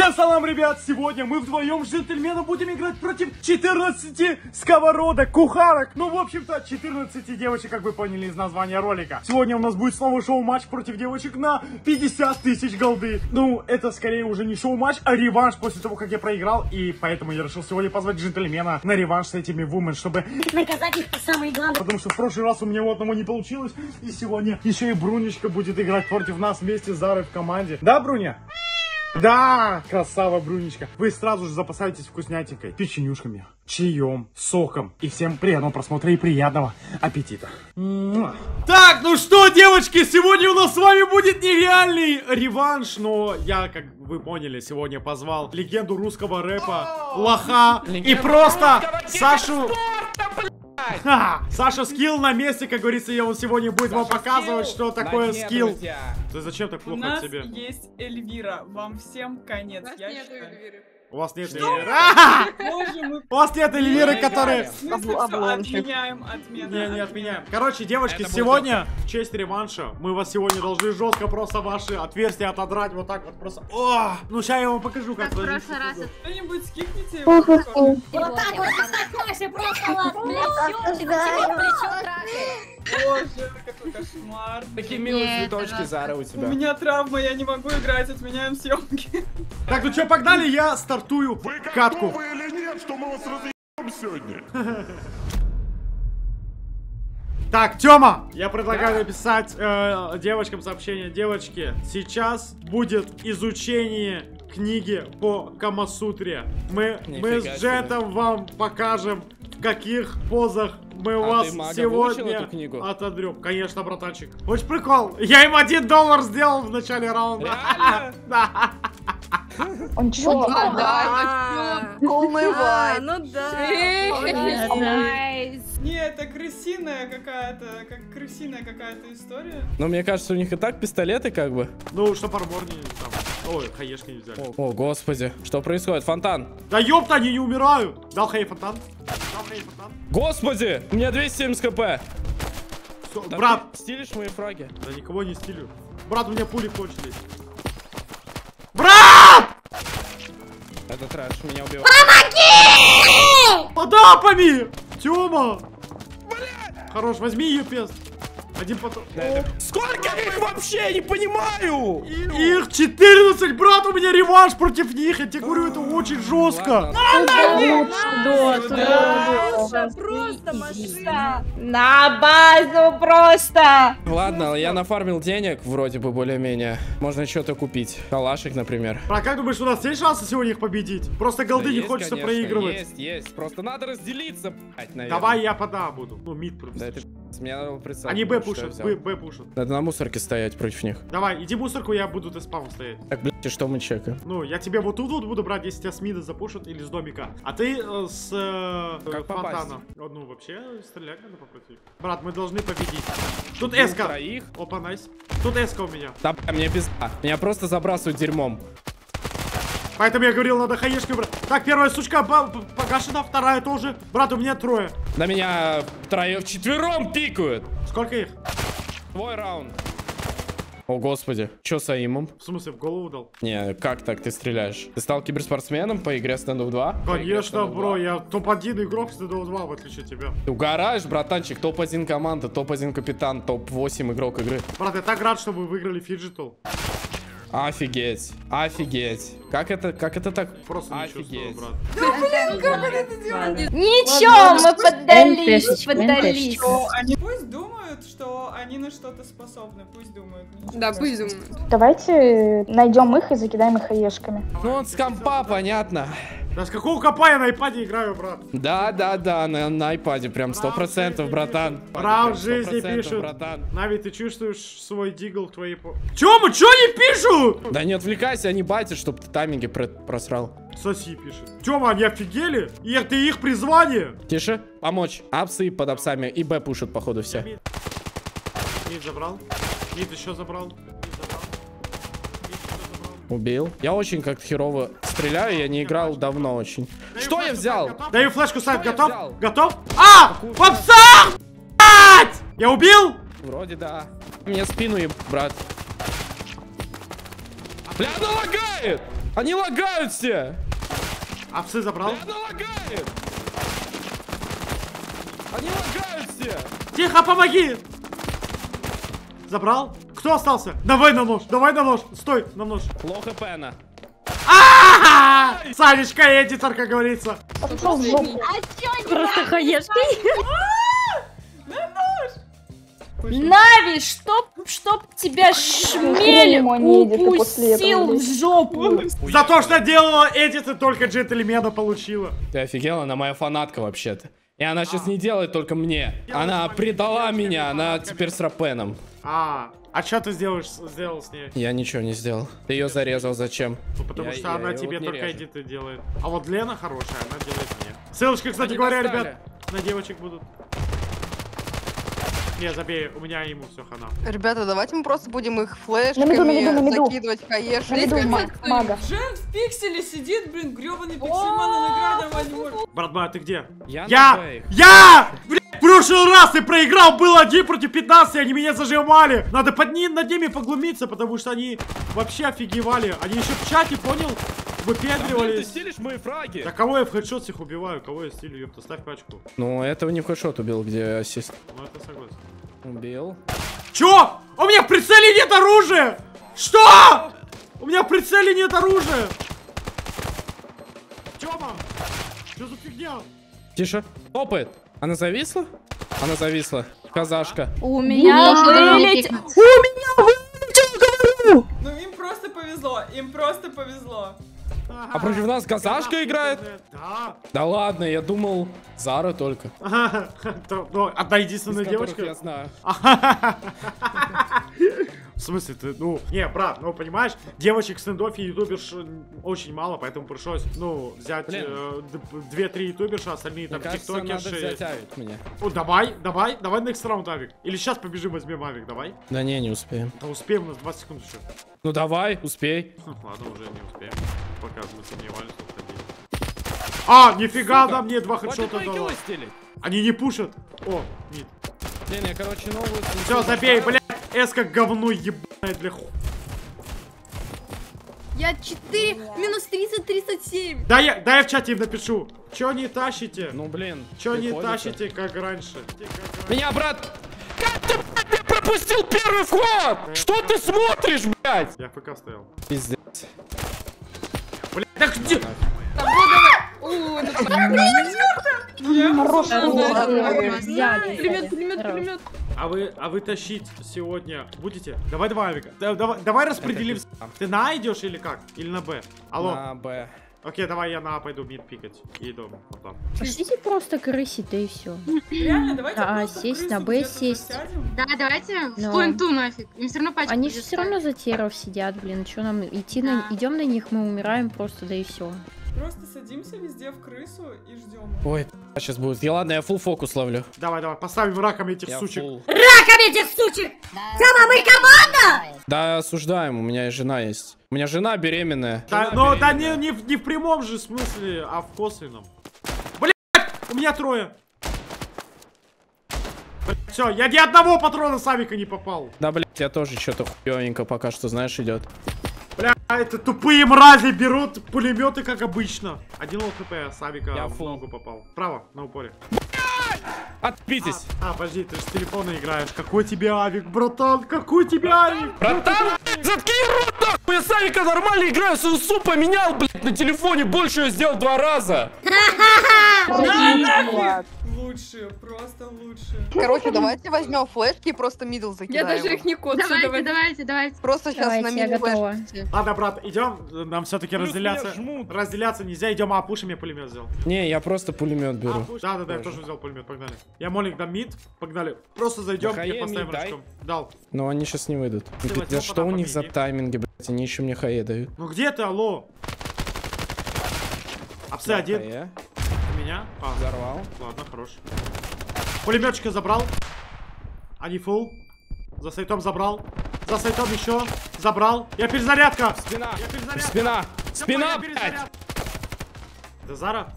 Всем салам, ребят! Сегодня мы вдвоем с джентльменом будем играть против 14 сковородок, кухарок. Ну, в общем-то, 14 девочек, как вы поняли из названия ролика. Сегодня у нас будет снова шоу-матч против девочек на 50 тысяч голды. Ну, это скорее уже не шоу-матч, а реванш после того, как я проиграл. И поэтому я решил сегодня позвать джентльмена на реванш с этими вумен, чтобы... Наказать их по самые главные. Потому что в прошлый раз у меня вот одного не получилось. И сегодня еще и Брунечка будет играть против нас вместе с Зарой в команде. Да, Бруня? Да, красава, Брунечка. Вы сразу же запасаетесь вкуснятинкой, печенюшками, чаем, соком. И всем приятного просмотра и приятного аппетита. Муа. Так, ну что, девочки, сегодня у нас с вами будет нереальный реванш, но я, как вы поняли, сегодня позвал легенду русского рэпа, лоха и просто Сашу... Ха! Саша скилл на месте, как говорится, и он сегодня будет вам показывать, что такое скилл. Ты зачем так У плохо нас к себе? есть Эльвира. Вам всем конец. У нас я нету считаю. Эльвиры. У вас нет Эльвиры. У вас нет Эльвиры, всё, отменяем, отмена. Не, не отменяем. Короче, девочки, сегодня в честь реванша мы вас сегодня должны жестко просто ваши отверстия отодрать вот так вот просто. О! Ну сейчас я вам покажу, как Как в это прошлый раз. Кто-нибудь скипните его. Вот так вот просто вот плечо, плечо трахает. Боже, какой кошмар. Такие милые цветочки, Зара, у У тебя. меня травма, я не могу играть, отменяем съемки. Так, ну что, погнали, я стартую катку. Готовы или нет, что мы вас разъебем сегодня? Так, Тёма, я предлагаю написать э, девочкам сообщение. Девочки, сейчас будет изучение книги по Камасутре. Мы, мы с себе. Джетом вам покажем, в каких позах мы А вас сегодня книгу? отодрем. Конечно, братанчик. Очень прикол. Я им один доллар сделал в начале раунда. Да. Он чё? А, да, Полный А, ну да. Не, это крысиная какая-то, как крысиная какая-то история. Ну, мне кажется, у них и так пистолеты как бы. Ну, чтоб армор не там. Ой, хаешки не взяли. О, господи, что происходит? Фонтан. Да ёпта, они не умирают. Дал хай фонтан. Господи, у меня 270 кп. Всё, Да брат, Стилишь мои фраги? Да никого не стилю. Брат, у меня пули кончились. Брат! Это трэш, меня убивает. Под апами! Тёма! Хорош, возьми ее пест. Один потом. Сколько их вообще? Я не понимаю! Их 14, брат, у меня реванш против них. Я тебе говорю, это очень жестко. Просто машина. На базу просто! Ладно, я нафармил денег, вроде бы более-менее. Можно что-то купить. Калашик, например. А как думаешь, у нас есть шансы сегодня их победить? Просто голды Да не есть, хочется конечно, проигрывать. Есть, есть. Просто надо разделиться, блядь, наверное. Давай я пода буду. Ну, мид Да просто. Мне надо представить. Они Б пушат. Б, Б пушат. Надо на мусорке стоять против них. Давай, иди мусорку, я буду ты спавом стоять. Так, блядь, и что мы чекаем? Ну, я тебе вот тут вот буду брать, если тебя с мида запушат или с домика. А ты э, с э, Как э, попасть? фонтана. О, Ну, вообще, стрелять надо попробовать. Брат, мы должны победить. Тут эска. троих. Опа, найс. Тут эска у меня. Да, мне пизда. Меня просто забрасывают дерьмом. Поэтому я говорил, надо хаешки брать. Так, первая сучка по- по- погашена, вторая тоже. Брат, у меня трое. На меня трое вчетвером пикают. Сколько их? Твой раунд. О, господи. Чё с aim ом? В смысле, в голову дал? Не, как так ты стреляешь? Ты стал киберспортсменом по игре Standoff 2? По игре Конечно, Standoff бро, 2? я топ-1 игрок DDO 2, в отличие от тебя. Ты угораешь, братанчик. Топ-1 команда, топ-1 капитан, топ-8 игрок игры. Брат, я так рад, что вы выиграли фиджитал. Офигеть. Офигеть. Как это, как это так? Просто Офигеть. чувствую, брат. Ничего, мы поддались, поддались. Пусть думают, что они на что-то способны. Пусть думают. ничего Да, пусть думают. Давайте найдем их и закидаем их хаешками. Ну, он с компа, понятно. Да с какого копа я на айпаде играю, брат? Да, да, да, на, на айпаде прям сто процентов, братан. Прав жизни 100%, пишут. братан. Нави, ты чувствуешь свой дигл в твоей... по- Чё, чё не пишут? Да не отвлекайся, они батят, чтоб ты тайминги про- просрал. Соси пишет. Тёма, они офигели? И это их призвание. Тише, помочь. Апсы под апсами и Б пушат, походу, все. Мид забрал. Мид еще забрал. Убил. Я очень как-то херово стреляю, я не играл давно очень. Даю Что я взял? Даю флешку, сайт, готов? взял? Готов? А! Какую Попса! Я убил? Вроде да. Мне спину еб, брат. Бля, она лагает! Они лагают все! Апсы забрал. Она лагает! Они лагают все! Тихо, помоги! Забрал? Кто остался? Давай на нож, давай на нож. Стой, на нож. Плохо Пена. А! Санечка эдитор, как говорится. Пошел в жопу. Просто хаешки. Нави, чтоб, чтоб тебя шмель укусил в жопу. За то, что делала эдиты, только джентльмена получила. Ты офигела? Она моя фанатка вообще-то. И она сейчас не делает только мне. Она предала меня, она теперь с Рапеном. А, а что ты сделаешь, сделал с ней? Я ничего не сделал. Ты ее зарезал, зачем? Ну, потому Я- что я она тебе вот только эдиты делает. А вот Лена хорошая, она делает мне. Ссылочки, кстати Они говоря, достали. ребят, на девочек будут. Не, забей, у меня ему все хана. Ребята, давайте мы просто будем их На меду, на меду, на флешками закидывать На виду хаешниками. ма- мага. Джен в пикселе сидит, блин, гребаный пиксельман иногда нормально не может. Братба, ты где? Я Я! Я! Прошлый раз ты проиграл, было 1 против 15, они меня зажимали. Надо под ним, над ними поглумиться, потому что они вообще офигевали. Они еще в чате, понял, Да, блин, ты выпендривались. стилишь мои фраги. Да кого я в хедшот всех убиваю, кого я стилю, ёпта, ставь пачку. Ну, этого не в хэдшот убил, где ассист. Ну это согласен. Убил. Чё? У меня в прицеле нет оружия! Что? У меня в прицеле нет оружия! Тёма! Что за фигня? Тише. Топает. Она зависла? Она зависла. Казашка. У меня вылетел. Ну им просто повезло, им просто повезло. А против нас казашка играет? Да. Да ладно, я думал, Зара только. Ну, одна единственная девочка. я знаю. В смысле, ты, ну, не, брат, ну, понимаешь, девочек в стендофе ютуберш м, очень мало, поэтому пришлось, ну, взять э, д- две-три ютуберша, остальные там тиктокерши. Ну, давай, давай, давай next раунд авик. Или сейчас побежим, возьмем авик, давай. Да не, не успеем. Да успеем, у нас 20 секунд еще. Ну давай, успей. Ладно, уже не успеем. Пока мы сомневались, тут ходили. А, нифига, Сука, да мне два хедшота дало. Они не пушат. О, нет. Я, короче, новую... Все, забей, блядь. С как говно ебаное для ху... Я 4, минус 30, 37. Да я, да я в чате им напишу. Чё не тащите? Ну, блин. Чё не тащите, как раньше? Меня, брат... Как ты, блядь, не пропустил первый вход? Что ты смотришь, блядь? Я ФК стоял. Пиздец. Блядь, да где? Хороший. Пулемет, пулемет, пулемет. А вы, а вы тащить сегодня будете? Давай, давай, Авика. Да- давай, давай распределим. Ты на А идешь или как? Или на Б? Алло. На Б. Окей, давай я на А пойду мид пикать. И иду. вот. Пошлите просто крысить, да и все. Реально, давайте А, в сесть на Б, сесть. Да, давайте в Но- пленту нафиг. Им все равно пачку Они же все равно за теров сидят, блин. Что нам идти на... Идем на них, мы умираем просто, да и все. Просто садимся везде в крысу и ждем. Ой, сейчас будет. Я ладно, я full фокус ловлю. Давай, давай, поставим раком этих Я сучек. full. этих сучек! Тёма, мы команда! Да, осуждаем, у меня и жена есть. У меня жена беременная. Да, Жена но да не, беременная. не, в- не в прямом же смысле, а в косвенном. Блять, у меня трое. Все, я ни одного патрона с авика не попал. Да, блядь, я тоже что-то хуёвенько пока что, знаешь, идет. Бля, это тупые мрази берут пулеметы, как обычно. Один лол хп, Я в фул. ногу попал. Право, на упоре. Отпитесь. А, подожди, ты же с телефона играешь. Какой тебе авик, братан? Какой тебе авик? Братан, заткни рот нахуй! Я с Авика нормально играю, сенсу поменял, блядь, на телефоне больше я сделал два раза. Лучшие, просто лучшие. Короче, давайте возьмем флешки и просто middle Я закидаем. даже их не коцаю. Давайте, давай. давайте, давайте. Просто сейчас на я middle флешки. Ладно, брат, идем. Нам все-таки разделяться. Разделяться нельзя, идем, а пушим, я пулемет взял. Не, я просто пулемет беру. Да, да, да, я тоже взял пулемет, погнали. Я молик дам мид, погнали. Просто зайдем и поставим мид дай. рачком. Дал. Но они сейчас не выйдут. Да что у них за тайминги, блядь? Они еще мне хае дают. Ну где ты, алло? Апсы один. Меня? А, Взорвал. ладно, хорош. Пулеметчика забрал. Они фул. За сайтом забрал. За сайтом еще. Забрал. Я перезарядка. Спина. Я перезарядка. Спина. Спина, я блядь. перезарядка.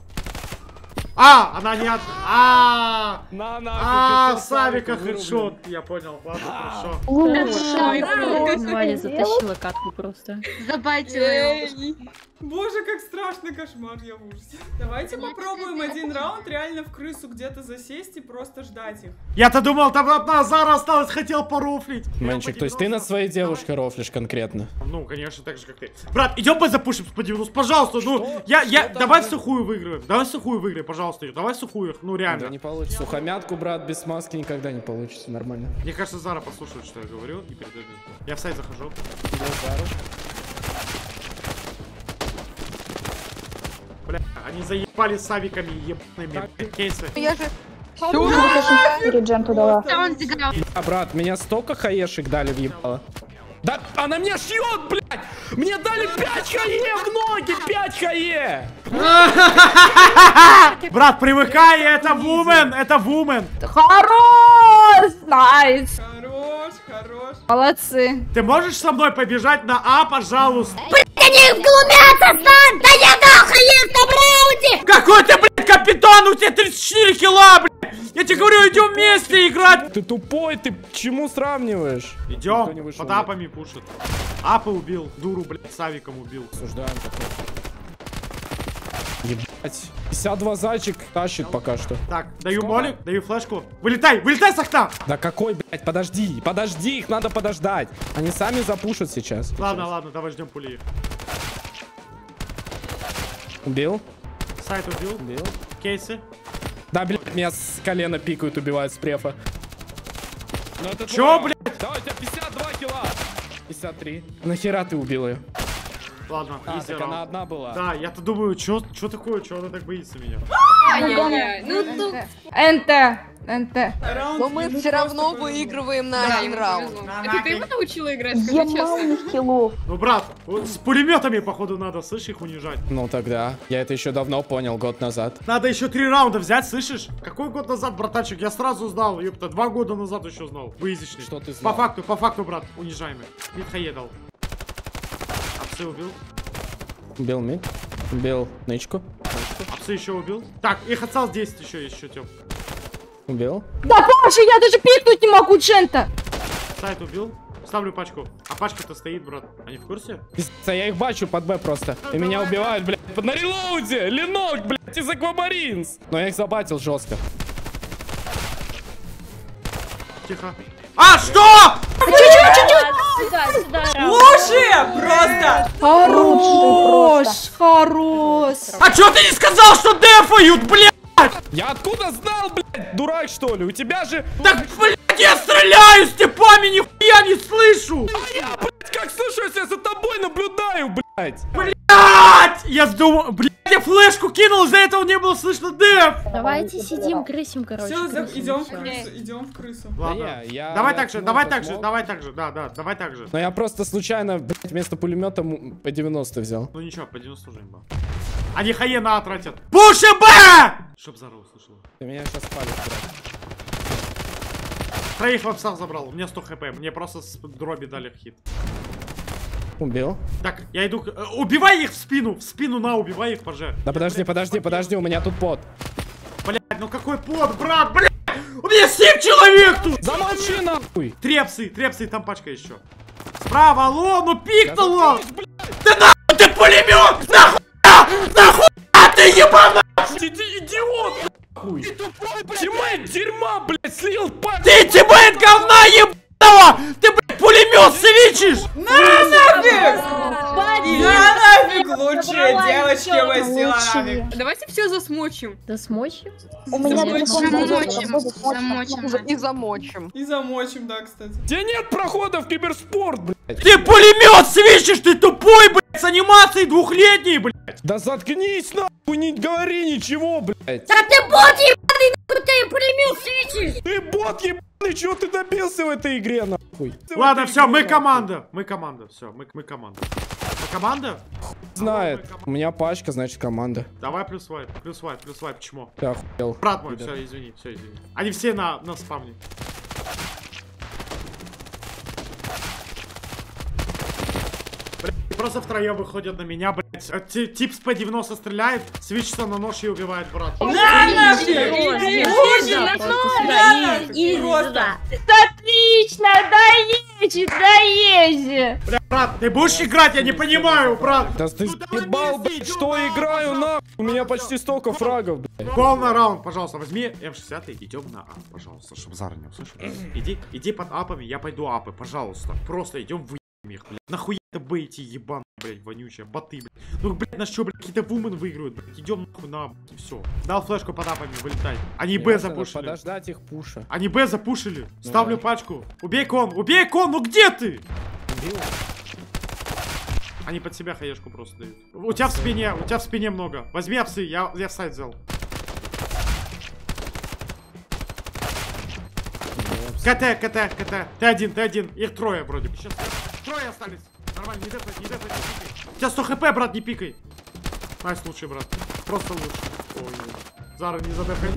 А, она не от... А, На, на, а, Савика хедшот. Я понял, ладно, хорошо. Валя затащила катку просто. Забайтила. Боже, как страшный кошмар, я в ужасе. Давайте попробуем один раунд реально в крысу где-то засесть и просто ждать их. Я-то думал, там одна Азара осталась, хотел порофлить. Мальчик, то есть ты над своей девушкой рофлишь конкретно? Ну, конечно, так же, как ты. Брат, идем по запушим по 90, пожалуйста, ну, я, я, давай сухую выиграем, давай сухую выиграем, пожалуйста, давай сухую, ну, Да реально. не получится. Сухомятку, брат, без смазки никогда не получится. Нормально. Мне кажется, Зара послушает, что я говорю, и передает. Я в сайт захожу. Да, Зару. Бля, они заебали с авиками ебаными, кейсы. Я же... Редженту дала. Да. А, брат, меня столько хаешек дали в ебало. Да, она меня шьет, блядь! Мне дали 5 хае в ноги! 5 хае! Брат, привыкай, это women, это women. Хорош! Nice! Хорош, хорош. Молодцы. Ты можешь со мной побежать на А, пожалуйста? Какой ты, блядь, капитан? У тебя 34 хила, блядь! Я тебе говорю, идем вместе играть! Ты тупой, ты к чему сравниваешь? Идем, под апами пушит. Апа убил, дуру, блядь, с авиком убил. Осуждаем такое. Ебать. 52 зайчик тащит пока что. Так, даю молик, даю флешку. Вылетай, вылетай с окна! Да какой, блядь, подожди, подожди, их надо подождать. Они сами запушат сейчас. Ладно, ладно, давай ждем пули. Убил? Сайт убил, Убил. кейсы. Да, блядь, меня с колена пикают, убивают с префа. Ну это Чё, твой. блядь? Да, у тебя 52 кила. 53. Нахера ты убил ее? Ладно, А, так раунд. она одна была. Да, я-то думаю, чё, чё такое, чё она так боится меня? Ну тут НТ. НТ. Но мы все равно выигрываем на да, один раунд. Это ты его научила играть, Я честно. мало хилов. Ну, брат, вот с пулеметами, походу, надо, слышишь, их унижать. Ну тогда. Я это еще давно понял, год назад. Надо еще три раунда взять, слышишь? Какой год назад, братанчик? Я сразу знал, ёпта, два года назад еще знал. Выездичный. Что ты знал? По факту, по факту, брат, унижаемый. Митхае дал. Апсы убил. Убил мид. Убил нычку. Апсы еще убил. Так, их отцал 10 еще есть, еще тем. Убил. Да, Паша, я даже пикнуть не могу, Джента. Сайт убил. Ставлю пачку. А пачка-то стоит, брат. Они в курсе? Пиздец, я их бачу под Б просто. И меня убивают, блядь. На релоуде! Ленок, блядь, из Аквамаринс. Но я их забатил жестко. Тихо. А, что? Лучше! Просто! Хорош, хорош. А что ты не сказал, что дефают, блядь? Я откуда знал, блядь? Дурак, что ли? У тебя же... Так, блядь, я стреляю, Степами, нихуя не слышу. Я, блядь, как слышу, если я за тобой наблюдаю, блядь. Блядь! Я думал, блядь, я флешку кинул, из-за этого не было слышно деф. Давайте сидим, крысим, короче. Все, крысим, идем в всё. крысу, идем в крысу. Ладно. не, я- давай я так же, давай так же, давай так же, да, да, давай так же. Но я просто случайно, блядь, вместо пулемета по 90 взял. Ну ничего, по 90 уже имба. Они хае на А тратят. Пуши Б! Чтоб Зара услышала. Ты меня сейчас палишь, брат. Троих в апсах забрал, у меня 100 хп, мне просто с дроби дали хит. Убил. Так, я иду, к- э, убивай их в спину, в спину на, убивай их, поже. Да подожди, подожди, подожди, у меня тут пот. Блядь, ну какой плод, брат, блядь! У меня 7 человек тут! Замолчи нахуй! Трепсы, трепсы, и там пачка еще. Справа, алло, ну пикнул он! Да нахуй ты пулемет! Нахуя! Нахуя ты ебаный! Иди, идиот! Нахуй! Тиммейт дерьма, блядь, слил пак! Ты тиммейт говна ебаного! Ты, блядь, пулемет свечишь! На лучшие девочки Васила нафиг. Давайте все засмочим. Да смочим? У меня Замочим, телефон замочим, замочим. И замочим. И замочим, да, кстати. Где нет прохода в киберспорт, блядь? Ты пулемет свечишь, ты тупой, блядь, с анимацией двухлетней, блядь! Да заткнись нахуй, не говори ничего, блядь! Да ты бот ебаный, нахуй ты пулемет светишь! Ты бот ебаный, чего ты добился в этой игре, нахуй? Ладно, все, мы команда. Мы команда, все, мы, мы команда. Мы команда? Знает. У меня пачка, значит команда. Давай плюс вайп, плюс вайп, плюс вайп, чмо. Ты охуел. Брат мой, все, извини, все, извини. Они все на, на спавне. Просто втроем выходят на меня, блядь. Ти- Тип с П-90 стреляет, свечится на нож и убивает брат. Изи сюда. Отлично, доезжи, доезжи. Бля, брат, ты будешь играть? Я не понимаю, брат. Да ты ебал, блядь, что играю нахуй? У меня почти столько фрагов, блядь. Гол на раунд, пожалуйста, возьми М60 и идем на А, пожалуйста, чтобы Зара не услышал. Иди, иди под апами, я пойду апы, пожалуйста. Просто идем в их, блядь. Нахуя это бейти, ебан, блядь, вонючая, боты, блядь. Ну, блядь, на что, блядь, какие-то вумен выиграют, блядь. Идем нахуй на и все. Дал флешку под апами, вылетай. Они Б запушили. Подождать их пуша. Они Б запушили. Ну Ставлю да. пачку. Убей кон, убей кон, ну где ты? Убил. Они под себя хаешку просто дают. У тебя в спине, у тебя в спине много. Возьми апсы, я, я в сайт взял. CT, CT, CT. Ты один, ты один. Их трое вроде. Еще трое остались. Нормально, не дефай, не дефай, не пикай. У тебя 100 хп, брат, не пикай. Nice, лучший, брат. Просто лучше. Ой, Зара, не задефай.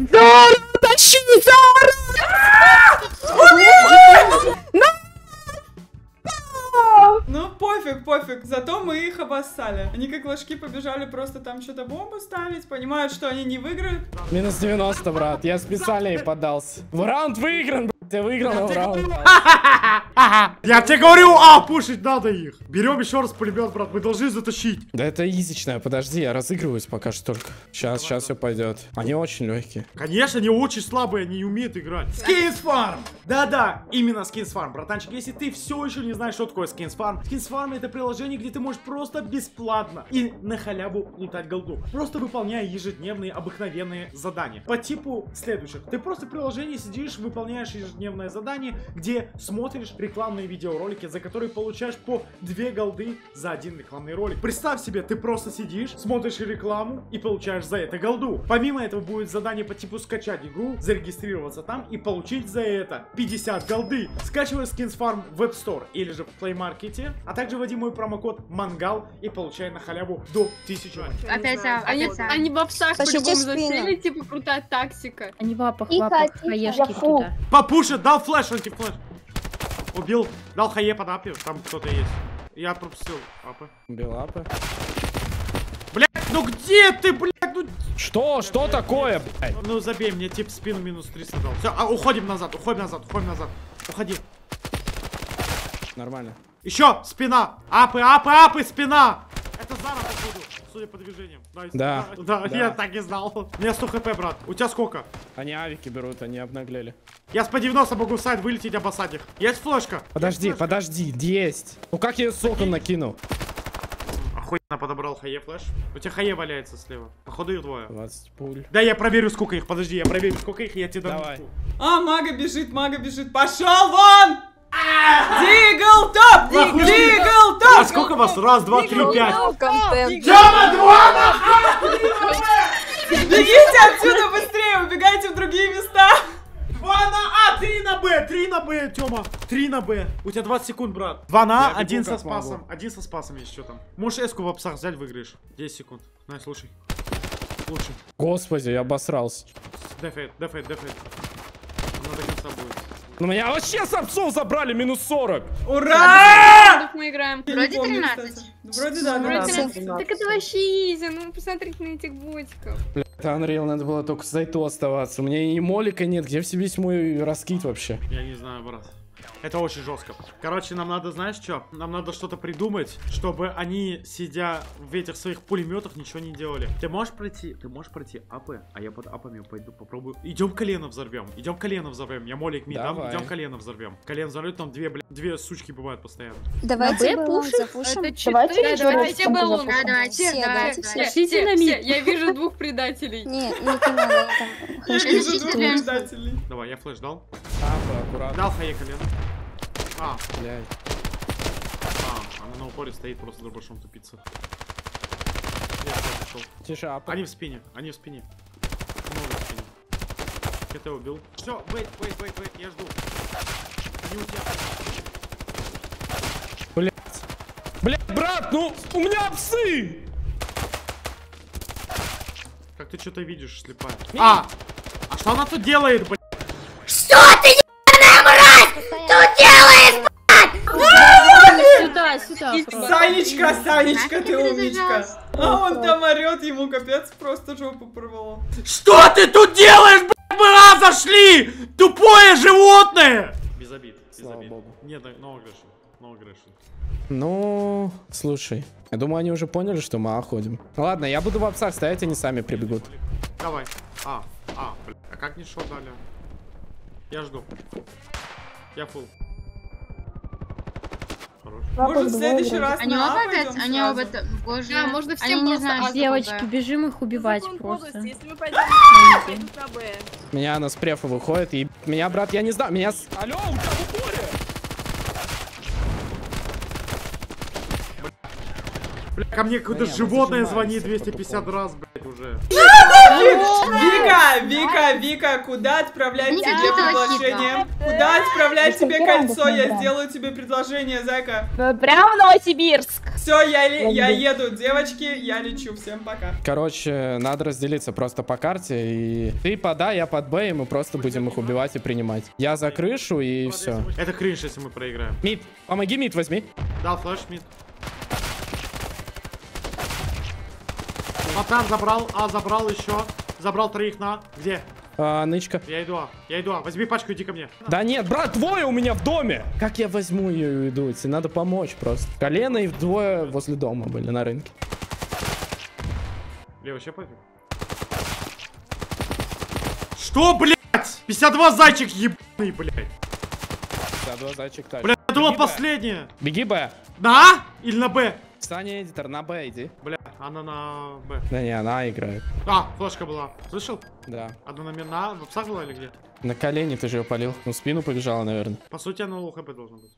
Ну, пофиг, пофиг. Зато мы их обоссали. Они как ложки побежали просто там что-то бомбу ставить. Понимают, что они не выиграют. Минус 90, брат. Я специально и поддался. В раунд выигран, блядь. Я выиграл в раунд. Я тебе говорю, а, пушить надо их. Берем еще раз пулемет, брат, мы должны затащить. Да это изичная, подожди, я разыгрываюсь пока что только. Сейчас, сейчас все пойдет. Они очень легкие. Конечно, они очень слабые, они не умеют играть. Skins Farm! Да-да, именно Skins Farm, братанчик. Если ты все еще не знаешь, что такое Skins Farm, Skins Farm это приложение, где ты можешь просто бесплатно и на халяву лутать голду. Просто выполняя ежедневные обыкновенные задания. По типу следующих. Ты просто в приложении сидишь, выполняешь ежедневное задание, где смотришь рекламные видеоролики, за которые получаешь по 2 голды за один рекламный ролик. Представь себе, ты просто сидишь, смотришь рекламу и получаешь за это голду. Помимо этого будет задание по типу скачать игру, зарегистрироваться там и получить за это 50 голды. Скачивай Skins Farm в App Store или же в Play Market, а также вводи мой промокод Мангал и получай на халяву до 1000 Опять сам, Они, они в апсах Тащите по-любому засели, типа крутая тактика. Они в апах, в апах, хаешки я фу. туда. Попушит, дал флеш. Убил, дал хае под апи, там кто-то есть. Я пропустил апы. Белапы. Блять, ну где ты, блядь, ну... Что? Что такое, блядь? Ну забей, мне тип спину минус 300 дал. Все, а, уходим назад, уходим назад, уходим назад. Уходи. Нормально. Еще, спина. Апы, апы, апы, спина. Это Зара, походу, судя по движениям. Nice. Да. Да, Да. я так и знал. У меня 100 хп, брат. У тебя сколько? Они авики берут, они обнаглели. Я с по 90 могу в сайт вылететь, обоссать их. Есть флешка? Подожди, Есть флешка? подожди, есть. Ну как я ее соком накину? Охуенно подобрал хае flash. У тебя хае валяется слева. Походу их двое. 20 пуль. Да, я проверю, сколько их. Подожди, я проверю, сколько их, я тебе дам. Давай. А, мага бежит, мага бежит. Пошел вон! Дигл топ! Дигл А топ! сколько вас? Раз, два, три, пять. Тёма, два нахуй! Бегите отсюда быстрее, убегайте в другие места. Два на А, три на Б, три на Б, Тёма. Три на Б. У тебя 20 секунд, брат. Два на А, один со могу. спасом. Один со спасом есть, что там. Можешь эску в апсах взять, выиграешь. 10 секунд. На, слушай. Лучше. Господи, я обосрался. Defeat, defeat, defeat. Она до конца будет. Ну меня вообще с овцов забрали, минус 40. Ура! Мы играем. Вроде помню, 13. кстати. Вроде да, Вроде вроде на- 13. Так это вообще изи, ну посмотрите на этих ботиков. Это Unreal, надо было только с Зайту оставаться. У меня и молика нет, где все весь мой раскид вообще? Я не знаю, брат. Это очень жестко. Короче, нам надо, знаешь что? Нам надо что-то придумать, чтобы они, сидя в этих своих пулеметах, ничего не делали. Ты можешь пройти, ты можешь пройти АП, а я под АПами пойду попробую. Идем колено взорвем, идем колено взорвем. Я молик ми дам, Давай. идем колено взорвем. Колено взорвем, там две, бля, две сучки бывают постоянно. Давайте баллон пушим? запушим. Это. Давайте Да, давайте баллон. Да, давайте, Все, давайте, все. Идите на мид. я вижу двух предателей. Не, не надо, Я вижу двух предателей. Давай, я флеш дал. А, аккуратно, Дал хае колено. А, блядь. а, она на упоре стоит, просто дробашом тупица. Я пошел. Тише, апа. Они в спине, они в спине. Много в спине. КТ убил. Все, вейт, вейт, вейт, вейт, я жду. Они у тебя. Блядь. Блядь, брат, ну у меня псы! Как ты что-то видишь, слепая? А! А что она тут делает, блядь? Сюда. Санечка, Санечка, ты умничка. А он там орет, ему капец, просто жопу порвало. Что ты тут делаешь, блядь? Мы раз зашли! Тупое животное! Без обид, без Слава обид. богу. Нет, no aggression, no aggression. Ну, слушай, я думаю, они уже поняли, что мы ходим. Ладно, я буду в апсах стоять, они сами прибегут. Давай. А, а, блядь, а как не шо дали? Я жду. Я фул. Может, в следующий раз Они на оба А опять, пойдем они сразу? оба, т- боже, Да, можно они всем не просто знают, А, Девочки, бежим их убивать просто. Если мы пойдем, на Б. Меня на спрефа выходит, и меня, брат, я не знаю, меня... с- Алло, у тебя в упоре! Бля, ко мне какое-то Да не, животное зажимаемся звонит по 250 раз, блядь, уже. Вика, Вика, Вика, куда отправлять тебе предложение? Куда отправлять тебе кольцо? Я сделаю тебе предложение, зайка. Прям в Новосибирск. Все, я, я еду, девочки, я лечу. Всем пока. Короче, надо разделиться просто по карте, и ты под А, я под Б, и мы просто будем их убивать и принимать. Я за крышу, и все. Это кринж, если мы проиграем. Мид, помоги мид возьми. Дал флеш, мид. Пацан забрал, а забрал еще. Забрал троих на. Где? А, нычка. Я иду, а. Я иду, а. Возьми пачку, иди ко мне. Да нет, брат, двое у меня в доме. Как я возьму ее и уйду? Тебе надо помочь просто. Колено и двое возле дома были на рынке. Бля, вообще пофиг. Что, блядь? 52 зайчик ебаный, блядь. Да, два зайчик так. Бля, я думал Беги, Б. последнее. Беги Б. На А или на Б? Саня эдитор, на Б иди. Бля, она на Б. Да не, она играет. А, флешка была. Слышал? Да. Одна на мен- на А? В псах была или где? На колени ты же ее полил. Ну, спину побежала, наверное. По сути, она low HP должна быть.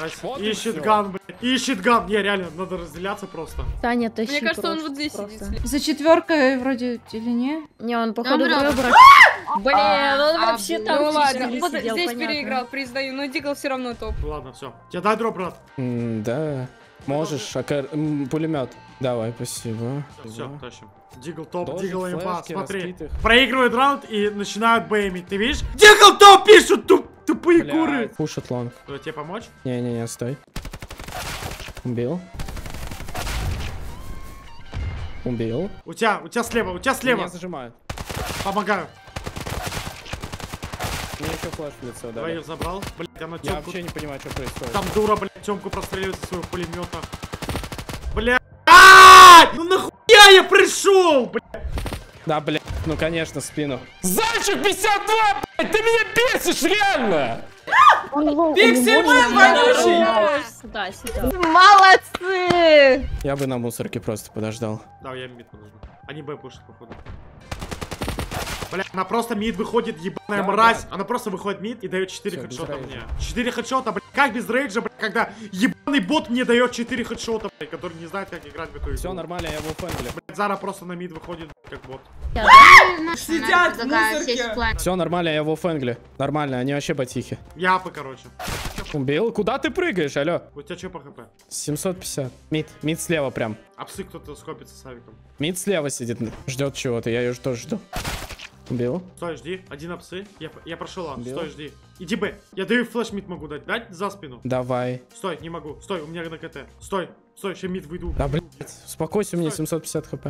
Nice. Вот Ищет gun, блядь. Ищет gun. Не, реально, надо разделяться просто. Таня, тащи Мне кажется, он вот здесь сидит. За четверкой вроде или не? Не, он походу выбрал. Блин, он А, вообще блин. там Ну ладно, сидел, вот сидел, здесь понятно. переиграл, признаю, но Deagle все равно топ. Ладно, все. Тебе дай drop, брат. М, да. Можешь, пулемет. Давай, спасибо. Все, тащим. Deagle топ, Должен Deagle имба. Смотри. разбитых. Проигрывает раунд и начинают беймить. Ты видишь? Deagle топ пишут, туп, тупые куры. Блядь, Пушит long. Что, тебе помочь? Не-не-не, стой. Убил. Убил. У тебя, у тебя слева, у тебя слева. Меня зажимают. Помогаю. Мне еще флеш в лицо дали. Двоих забрал. Блять, она Я темку. вообще не понимаю, что происходит. Там дура, блядь, темку простреливает из своего пулемета. Бля. А! Ну нахуя я пришел, блядь? Да, блядь, ну конечно, в спину. Зайчик 52, блядь, ты меня бесишь, реально! Пиксельмен вонючий! Сюда. Молодцы! Я бы на мусорке просто подождал. Да, я мид подожду. Они Б пушат, походу. Бля, она просто мид выходит, ебаная Да, мразь. да. Она просто выходит мид и дает 4 Всё, без хедшота мне. 4 хедшота, блядь. Как без рейджа, блядь, когда ебаный бот мне дает 4 хедшота, блядь, который не знает, как играть в эту игру. Все нормально, я в фэнгле. Блядь, Зара просто на мид выходит, как бот. Сидят в. Все нормально, я в фэнгле. Нормально, они вообще батихи. Япы, короче. Убил? Куда ты прыгаешь, алло? У тебя что по хп? 750. Мид, мид слева прям. А псы кто-то скопится с авиком. Мид слева сидит, ждет чего-то, я ее тоже жду. Убил? Стой, жди. Один апсы. Я, я прошел, а. Бил. Стой, жди. Иди Б. Я даю флеш мид могу дать. Дать за спину. Давай. Стой, не могу. Стой, у меня на КТ. Стой. Стой, еще мид выйду. Да, блядь, успокойся, у меня Стой. 750 хп.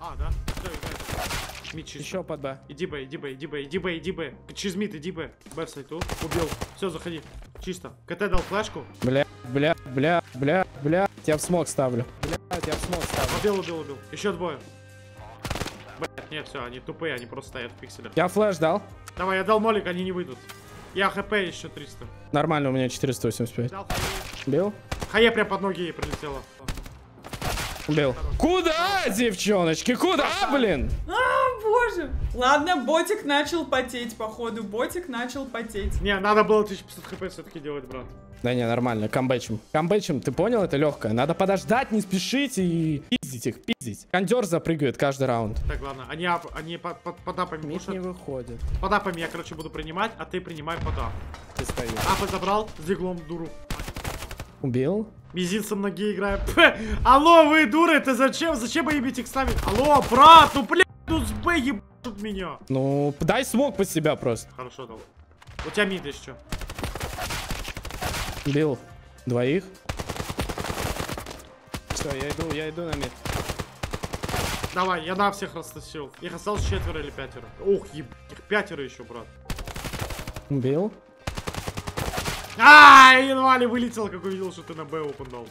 А, да? Стой, дай. Мид чисто. Еще под Б. Иди Б, иди Б, иди Б, иди Б, иди Б. Через мид, иди Б. Б в сайту. Убил. Все, заходи. Чисто. КТ дал флешку. Бля, бля, бля, бля, бля. Я в смог ставлю. Блядь, я в смог ставлю. Убил, убил, убил. Еще двое. Нет, все, они тупые, они просто стоят в пикселях. Я флеш дал. Давай, я дал молик, они не выйдут. Я хп еще 300. Нормально, у меня 485. Дал хае. Убил? Хае прям под ноги ей прилетело. Убил. Куда, девчоночки, куда, блин? А, боже. Ладно, ботик начал потеть, походу. Ботик начал потеть. Не, надо было 1500 хп все-таки делать, брат. Да не, нормально, камбэчем. Камбэчем, ты понял, это легкое. Надо подождать, не спешить и пиздить их, пиздить. Кондер запрыгивает каждый раунд. Так, ладно, они, ап, они под, под, под апами Мид не выходит. Под апами я, короче, буду принимать, а ты принимай под ап. Ты стоишь. Апы забрал, с диглом дуру. Убил? Мизинцем ноги играю. Пэ, Алло, вы дуры, ты зачем? Зачем вы ебите ставить? Алло, брат, ну блядь, ну с Б ебут меня. Ну, дай смог под себя просто. Хорошо, дал. У тебя мид еще. Убил. Двоих. Все, я иду, я иду на мид. Давай, я на всех растащил. Их осталось четверо или пятеро. Ух, ебать, их пятеро еще, брат. Убил. А, едва ли вылетел, как увидел, что ты на Б опен дал.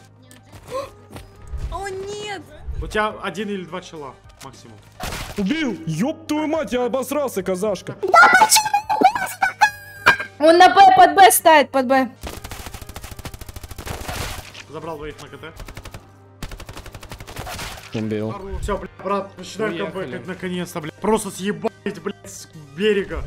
О, нет! У тебя один или два чела максимум. Убил! Ёб твою мать, я обосрался, казашка. Он на Б, под Б ставит, под Б. Забрал двоих на КТ. Убил. Все, блядь, брат, начинаем камбэк, наконец-то, блядь. Просто съебать, блядь, с берега.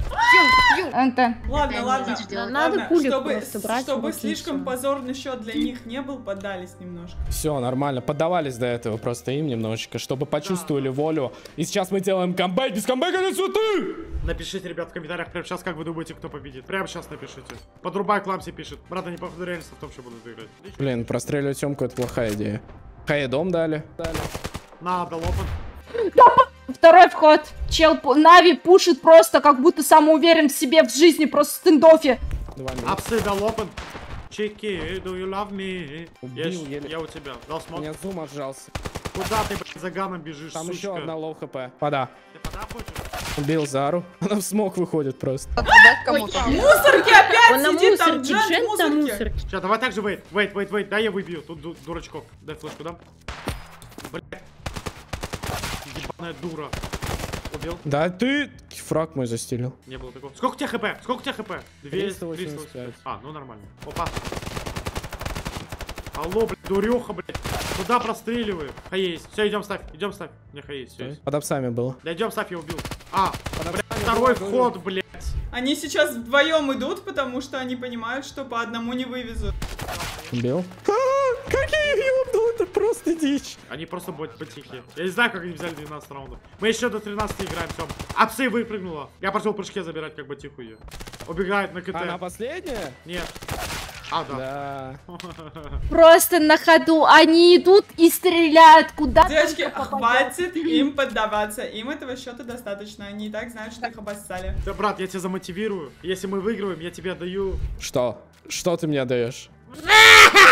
Антон. Ладно, ладно. Надо пулю чтобы, чтобы слишком позорный счет для них не был, поддались немножко. Все, нормально. Поддавались до этого просто им немножечко, чтобы почувствовали волю. И сейчас мы делаем камбэк. Без камбэка не цветы! Напишите, ребят, в комментариях прямо сейчас, как вы думаете, кто победит. Прямо сейчас напишите. Подрубай Кламси пишет. Брат, они походу реально в том, что будут играть. Блин, простреливать Тёмку это плохая идея. Хае дом дали. Дали. Надо лопать. Второй вход. Чел Нави пушит просто, как будто самоуверен в себе в жизни, просто в Standoff е. Дал open. Kiki, do you love me? Убил я, еле. я у тебя. Дал У smoke. меня zoom отжался. Куда ты, блядь, за ганом бежишь, Там сучка? еще одна low HP. Пода. Ты пода хочешь? Убил Зару. Она в smoke выходит просто. Мусорки опять Он на сидит там, мусорке, Джен на мусорке. Сейчас, давай так же, вейт, вейт, вейт, вейт, дай я выбью, тут ду- дурачков. Дай флешку дам. Блядь. Ебаная дура. Убил? Да ты фраг мой застелил. Не было такого. Сколько у тебя хп? Сколько у тебя хп? 385. А, ну нормально. Опа. Алло, блядь, дуреха, блядь. Куда простреливаю? Хаейс. Все, идем ставь, идем ставь. Не хаейс, все. Под апсами было. Да идем ставь, я убил. А, Под блядь, второй было, вход, блядь. Они сейчас вдвоем идут, потому что они понимают, что по одному не вывезут. Убил. А, Как я ее ёбнул, это просто дичь. Они просто будут потихи. Я не знаю, как они взяли 12 раундов. Мы еще до 13 играем, все. Апсы выпрыгнула. Я пошел в прыжке забирать, как бы тиху ее. Убегает на КТ. Она последняя? Нет. А, да. Да. Просто на ходу. Они идут и стреляют куда Девочки, хватит им поддаваться. Им этого счета достаточно. Они и так знают, что их обоссали. Да, брат, я тебя замотивирую. Если мы выигрываем, я тебе даю... Что? Что ты мне даешь?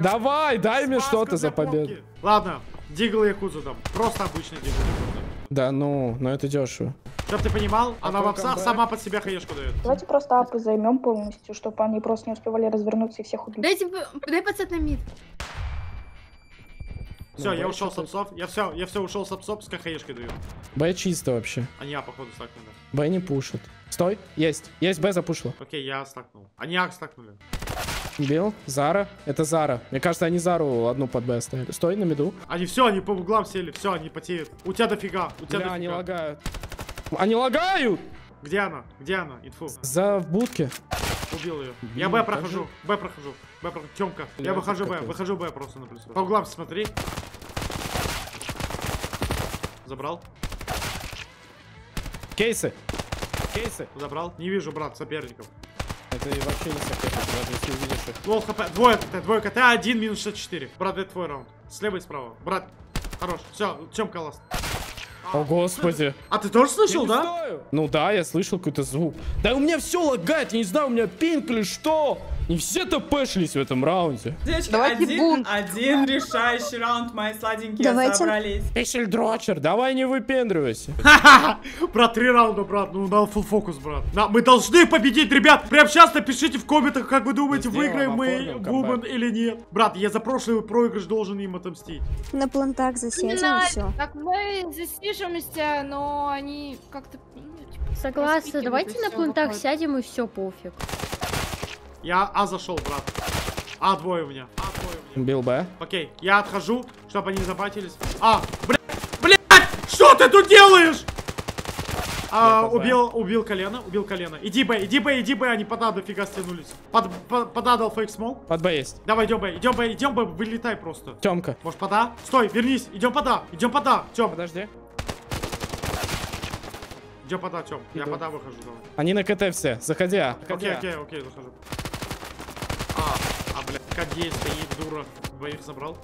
Давай, дай мне что-то за победу. Ладно, Дигл Якудзу дам. Просто обычный Дигл Якудзу. Да ну, но это дешево. Чтоб ты понимал, она в апсах сама под себя хаешку дает. Давайте просто апы займем полностью, чтобы они просто не успевали развернуться и всех убить. Дайте, дай пацан на мид. Все, Ну, я ушел с апсов. Я все, я все ушел с апсов, с хаешкой даю. Б чисто вообще. Они А, походу, стакнули. Б не пушит. Стой, есть. Есть Б запушила. Окей, я стакнул. Они А стакнули. Убил. Зара. Это Зара. Мне кажется, они Зару одну под Б оставили. Стой на меду. Они все, они по углам сели, все, они потеют. У тебя дофига, у тебя Бля, они дофига. лагают. Они лагают! Где она? Где она? Инфу. За в будке. Убил ее. Я Блин, Б прохожу. Б прохожу. Б прохожу. Темка. Я выхожу Б. Выхожу Б просто на плюс. По углам смотри. Забрал. Кейсы. Кейсы. Забрал. Не вижу, брат, соперников. Это и вообще не соперник, даже если увидишь их. Low HP. Двое CT. Двое CT. Один минус 64. Брат, это твой раунд. Слева и справа. Брат. Хорош. Все, Темка last. О, господи. А ты тоже слышал, Я да? знаю. Ну да, я слышал какой-то звук. Да у меня все лагает, я не знаю, у меня пинг или что. Не все топешились в этом раунде. Девочки, Давайте один, бунт. один решающий раунд, мои сладенькие, Давайте. собрались. Эшель Дрочер, давай не выпендривайся. Брат, три раунда, брат. Ну, на full фокус, брат. На, мы должны победить, ребят. Прямо сейчас напишите в комментах, как вы думаете, выиграем мы Вумен или нет. Брат, я за прошлый проигрыш должен им отомстить. На плантах засядем все. Так мы засижимся, но они как-то... ну, типа, Согласна, давайте на выходит. сядем и все пофиг. Я А зашел, брат. А двое у меня. А двое у меня. Бил Б. Окей, я отхожу, чтобы они забатились. А, блядь, блядь, что ты тут делаешь? А, Я убил, убил колено, убил колено. Иди Б, иди Б, иди Б, они под А дофига стянулись. Под, под, под А дал фейк смол. Под Б есть. Давай, идем Б, идем Б, идем Б, вылетай просто. Темка. Может под А? Стой, вернись, идем под А, идем под А, Тём, Подожди. идем под А, Тём. Я Иду. под А выхожу, давай. Они на КТ все. Заходи. А. Окей, А. окей, окей, захожу. Блядь, К10 стоит, дура. Двоих забрал.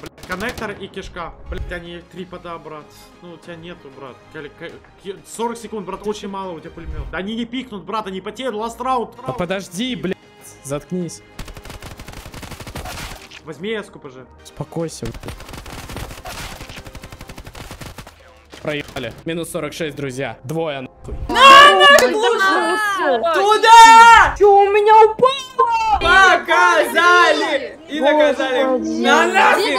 Блядь, коннектор и кишка. Блядь, они три пода, брат. Ну, у тебя нету, брат. Кали- ка- ки- 40 секунд, брат, очень мало у тебя пулемет. Да они не пикнут, брат, они потеют, ласт раунд. А подожди, блядь. Заткнись. Возьми эску, пожи. Успокойся. Проехали. Минус 46, друзья. Двое, нахуй. Туда! Чё у меня упало? Показали! И наказали. На нафиг!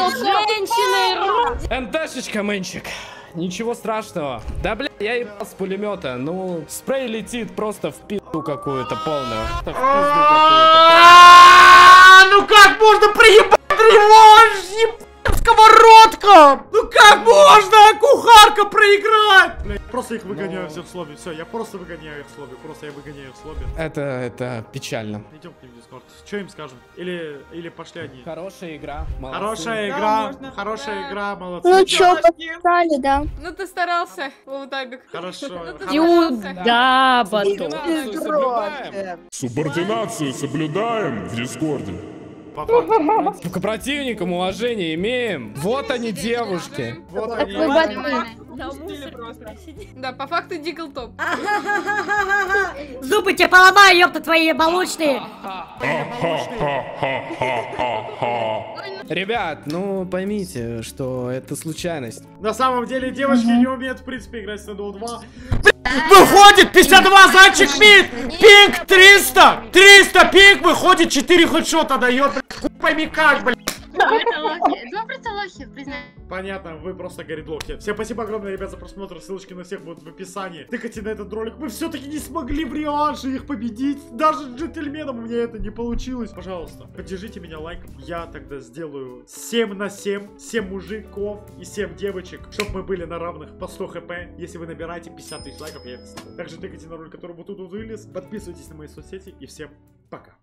НТшечка, мэнчик. Ничего страшного. Да, бля, я ебал с пулемета. Ну, спрей летит просто в пизду какую-то полную. А, Ну как можно приебать реванш, сковородка? Ну как можно кухарка проиграть? Бля, просто их выгоняю всех в слобе. Все, я просто выгоняю их в слобе. Просто я выгоняю их в слобе. Это, это печально. Идем к ним в Дискорд. Что им скажем? Или, или пошли они? Хорошая игра. молодцы. Хорошая Да, игра, можно. хорошая Да. игра, молодцы. Ну чё, подстали, да? Ну ты старался, Лутабик. Хорошо. Сюда, батон. Субординацию соблюдаем. Субординацию соблюдаем в Дискорде. По факту. К противникам уважение имеем. Вот они, девушки. Вот они. Да, по факту Дигл топ. Зубы тебе поломаю, ёпта, твои молочные! Ребят, ну поймите, что это случайность. На самом деле девочки не умеют в принципе играть в Shadow 2. Выходит 52 зайчик мид! Пинг 300! 300 пинг выходит 4 хедшота дает, блядь. Хуй пойми как, блядь. Два просто лохи, признаю. Понятно, вы просто горит Всем спасибо огромное, ребят, за просмотр. Ссылочки на всех будут в описании. Тыкайте на этот ролик. Мы все-таки не смогли в реанше их победить. Даже с джентльменом у меня это не получилось. Пожалуйста, поддержите меня лайком. Я тогда сделаю 7 на 7. 7 мужиков и 7 девочек. Чтобы мы были на равных по 100 хп. Если вы набираете 50 тысяч лайков, я это сделаю. Также тыкайте на ролик, который вот тут вылез. Подписывайтесь на мои соцсети. И всем пока.